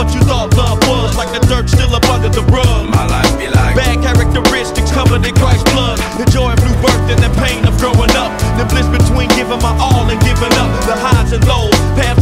what you thought love was, like the dirt still up under the rug. My life be like bad characteristics covered in Christ's blood. The joy of new birth and the pain of growing up. The bliss between giving my all and giving up. The highs and lows, path